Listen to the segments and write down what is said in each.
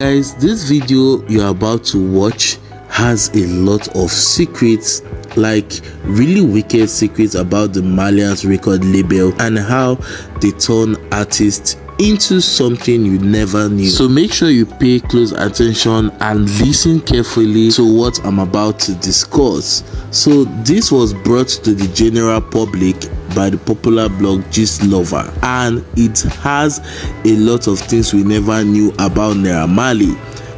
Guys, this video you're about to watch has a lot of secrets like really wicked secrets about the Marlians record label and how they turn artists into something you never knew. So make sure you pay close attention and listen carefully to what I'm about to discuss. So this was brought to the general public by the popular blog Gist Lover and it has a lot of things we never knew about Naira.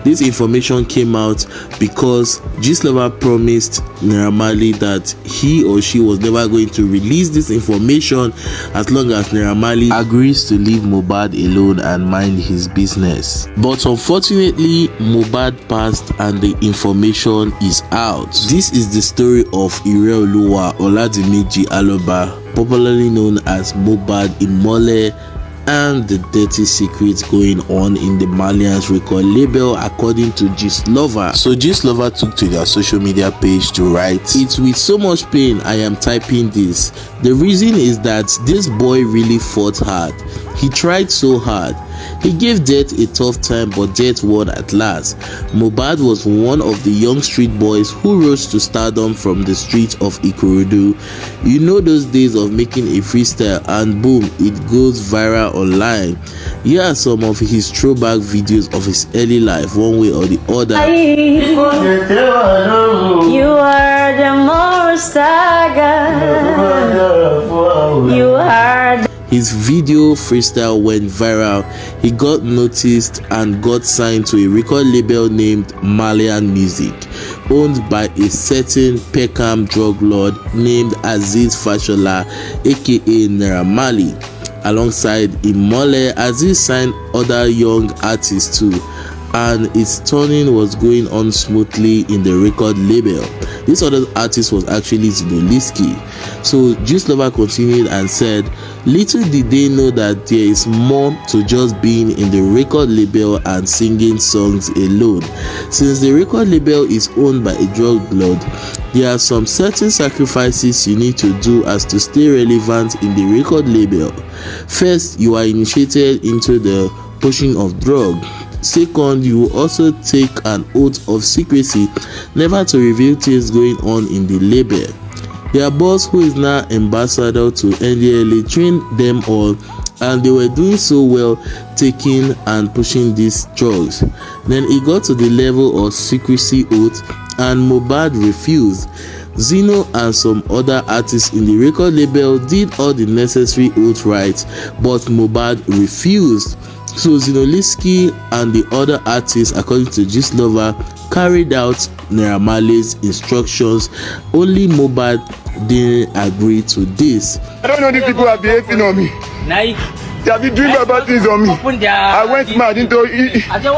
This information came out because Gist Lover promised Naira that he or she was never going to release this information as long as Naira agrees to leave Mohbad alone and mind his business. But unfortunately, Mohbad passed and the information is out. This is the story of Ireoluwa Oladimeji Aloba, popularly known as Mohbad Imole and the dirty secrets going on in the Marlians record label according to Gist Lover. So Gist Lover took to their social media page to write, It's with so much pain I am typing this. The reason is that this boy really fought hard. He tried so hard. He gave Death a tough time, but Death won at last. Mohbad was one of the young street boys who rose to stardom from the streets of Ikorodu. You know those days of making a freestyle and boom, it goes viral online. Here are some of his throwback videos of his early life, one way or the other. You are the most You are his video freestyle went viral. He got noticed and got signed to a record label named Malian Music, owned by a certain Peckham drug lord named Aziz Fashola, aka Naira Alongside Imole, Aziz signed other young artists too and its turning was going on smoothly in the record label. This other artist was actually Zinoleesky. So Juice continued and said, Little did they know that there is more to just being in the record label and singing songs alone. Since the record label is owned by a drug lord, there are some certain sacrifices you need to do as to stay relevant in the record label. First, you are initiated into the pushing of drug Second, you will also take an oath of secrecy never to reveal things going on in the label. Their boss, who is now ambassador to NDLA, trained them all and they were doing so well taking and pushing these drugs. Then it got to the level of secrecy oath and Mobad refused. Zeno and some other artists in the record label did all the necessary oath rights, but Mobad refused. So Zinoliski and the other artists, according to Gislover, carried out Naira instructions. Only Mobad didn't agree to this. I don't know these people are behaving on me. Nike. They have been doing bad things on me. I went mad into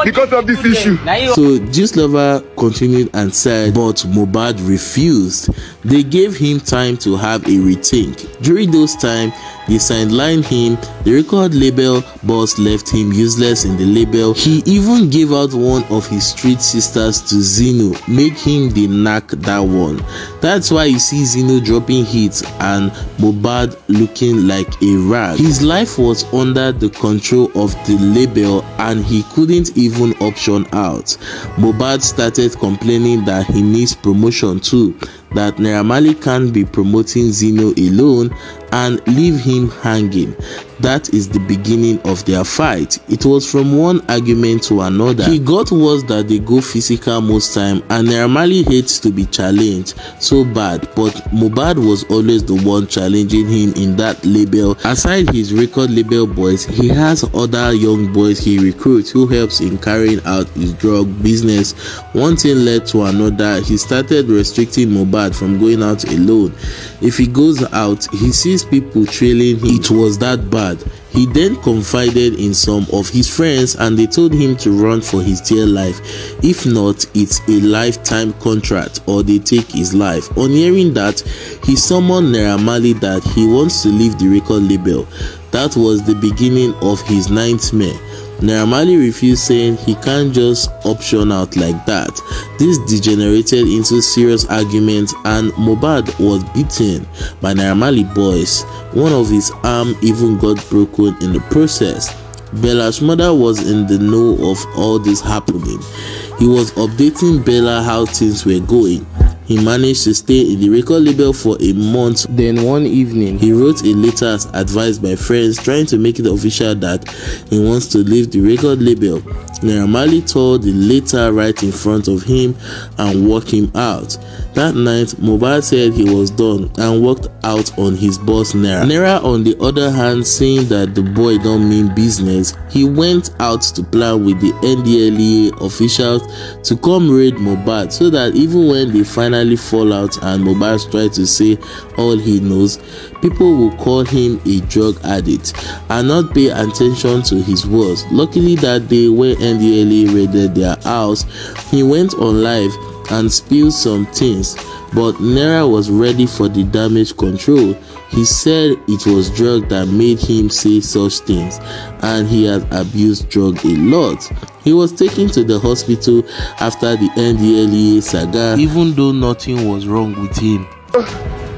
because of this issue. So Lover continued and said, but Mobad refused. They gave him time to have a rethink. During those time, they sidelined him. The record label boss left him useless in the label. He even gave out one of his street sisters to Zeno, make him the knack that one. That's why you see Zeno dropping hits and Mohbad looking like a rag. His life was under the control of the label and he couldn't even option out. Mohbad started complaining that he needs promotion too that Naira can't be promoting Zeno alone and leave him hanging. That is the beginning of their fight. It was from one argument to another. He got worse that they go physical most time and Naira hates to be challenged so bad but Mohbad was always the one challenging him in that label. Aside his record label boys, he has other young boys he recruits who helps in carrying out his drug business. One thing led to another. He started restricting Mohbad from going out alone. If he goes out, he sees people trailing him. It was that bad. He then confided in some of his friends and they told him to run for his dear life. If not, it's a lifetime contract or they take his life. On hearing that, he summoned Naira that he wants to leave the record label. That was the beginning of his nightmare. Naira refused saying he can't just option out like that. This degenerated into serious arguments and Mohbad was beaten by Naira boys. One of his arm even got broken in the process. Bella's mother was in the know of all this happening. He was updating Bella how things were going. He managed to stay in the record label for a month. Then one evening, he wrote a letter as advised by friends trying to make it official that he wants to leave the record label. Naira tore the letter right in front of him and walked him out. That night, Mohbad said he was done and walked out on his boss Naira. Naira, on the other hand saying that the boy don't mean business, he went out to plan with the NDLEA officials to come raid Mohbad so that even when they finally fall out and Mohbad tries to say all he knows, people will call him a drug addict and not pay attention to his words. Luckily that day when NDLEA raided their house, he went on live and spilled some things, but Naira was ready for the damage control. He said it was drug that made him say such things and he has abused drug a lot. He was taken to the hospital after the NDLEA saga even though nothing was wrong with him.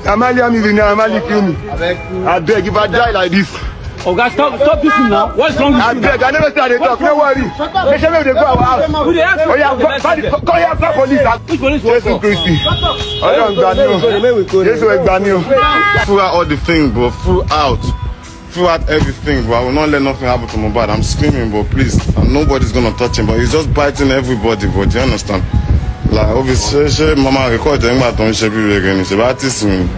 Amalia me, Amalia kill me. I beg if I die like this. Oga, stop, stop this now. What's wrong with I you? beg, I never said they talk. No worry. They say make they go our house. Who they ask Oh yeah, go- call your call police. Which police Jésù Kristi. Ọlọ́run gbà mí o. Jésù gbà o. throughout all the thing, bro. Throughout, throughout everything, bro. I will not let nothing happen to Mohbad. I'm screaming, bro. Please, and nobody's gonna touch him. But he's just biting everybody, bro. Do you understand? Like, obviously, ṣe mama record ẹ̀ ńgbà tó ń ṣe bí rere ni ṣe bá ti sìn.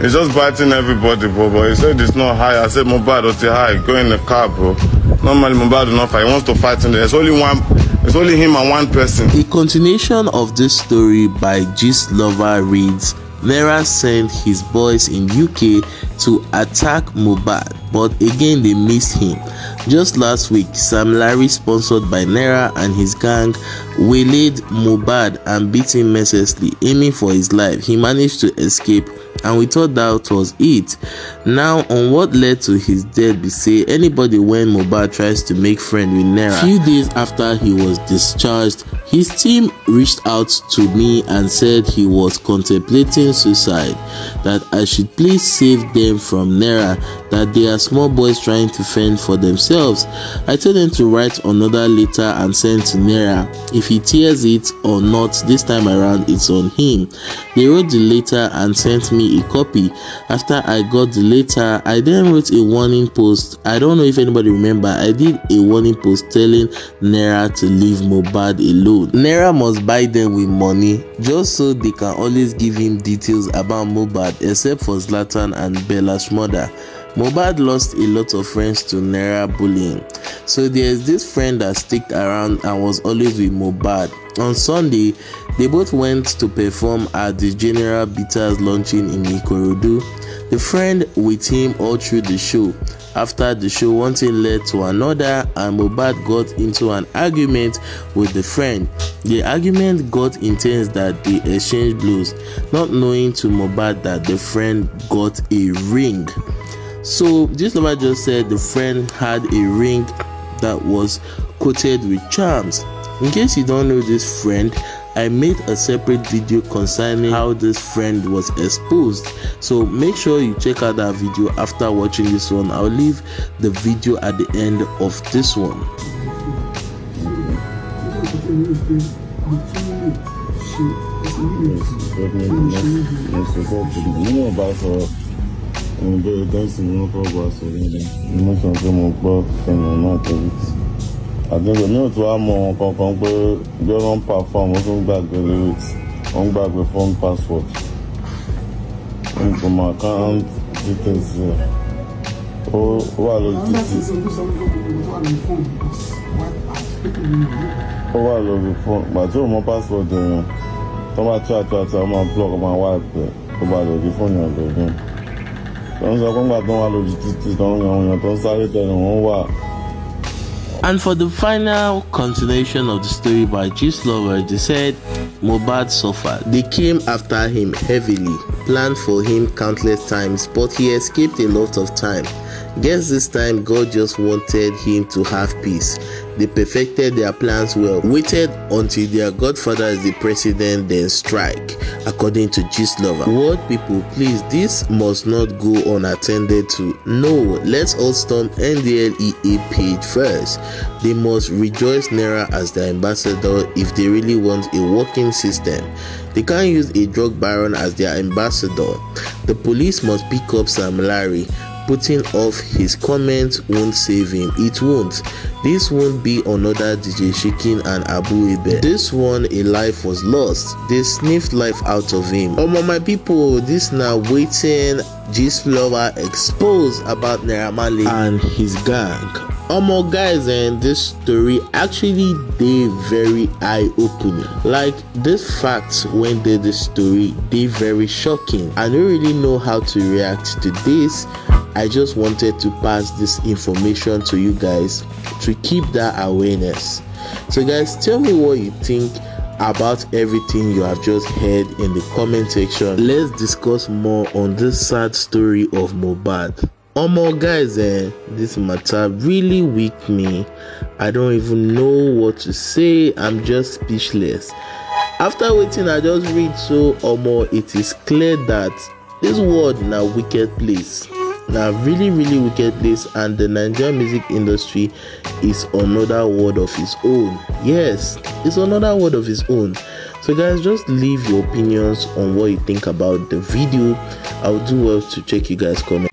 He's just biting everybody, bro. But he said it's not high. I said Mohbad was high. Go in the car, bro. Normally Mohbad will not fight. He wants to fight in there. There's only one. It's only him and one person. A continuation of this story by Gist Lover reads Naira sent his boys in UK to attack Mohbad, but again they missed him. Just last week, Sam Larry, sponsored by Naira and his gang, waylaid Mohbad and beat him mercilessly, aiming for his life. He managed to escape, and we thought that was it. Now, on what led to his death, we say anybody when Mohbad tries to make friend with Naira. Few days after he was discharged, his team reached out to me and said he was contemplating suicide, that I should please save them from Naira, that they are small boys trying to fend for themselves. I told them to write another letter and send to Naira. If he tears it or not, this time around it's on him. They wrote the letter and sent me a copy. After I got the letter, I then wrote a warning post. I don't know if anybody remember, I did a warning post telling Naira to leave Mohbad alone. Naira must buy them with money just so they can always give him details about Mohbad except for Zlatan and Bella's mother. Mohbad lost a lot of friends to Naira bullying. So there's this friend that sticked around and was always with Mohbad. On Sunday, they both went to perform at the General Bitters launching in Ikorodu. The friend with him all through the show. After the show, one thing led to another, and Mohbad got into an argument with the friend. The argument got intense that they exchanged blows, not knowing to Mohbad that the friend got a ring. So this lover just said the friend had a ring that was coated with charms. In case you don't know this friend, I made a separate video concerning how this friend was exposed. So make sure you check out that video after watching this one. I'll leave the video at the end of this one. Àdéhùn mi ò tún wá mọ kankan pé wọ́n ń perform ó tún gbàgbé lyrics ó ń gbàgbé phone password. Nǹkan mọ account details rẹ̀ ó wà lórí títì. ó wà lórí phone. Gbàtí ò mọ password yẹn tó bá àti àti àwọn máa block wá ìpè tó bá lòdì fóònù ẹ̀ lòdì tó ń sọ pé ńgbà tó wà lójú títì tó ń yan èèyàn tó ń sáré tẹ̀lé wọn wà. And for the final continuation of the story by Gist Lover, they said Mohbad suffered. They came after him heavily, planned for him countless times, but he escaped a lot of time. Guess this time God just wanted him to have peace. They perfected their plans well, waited until their godfather is the president, then strike, according to Lover. What people, please, this must not go unattended to. No, let's all storm NDLEA page first. They must rejoice Naira as their ambassador if they really want a working system. They can't use a drug baron as their ambassador. The police must pick up Sam Larry putting off his comments won't save him. It won't. This won't be another DJ Shaking and Abu Ibe. This one, a life was lost. They sniffed life out of him. Oh my people, this now waiting Gist lover exposed about Naira and his gang. Omo guys and this story actually they very eye-opening. Like this facts when they the story they very shocking. I don't really know how to react to this I just wanted to pass this information to you guys to keep that awareness. So, guys, tell me what you think about everything you have just heard in the comment section. Let's discuss more on this sad story of Mohbad. Omo guys, eh, this matter really weak me. I don't even know what to say. I'm just speechless. After waiting, I just read so Omo, it is clear that this world now wicked place Now really really wicked place and the nigerian music industry is another world of its own yes it's another world of its own so guys just leave your opinions on what you think about the video i'll do well to check you guys comment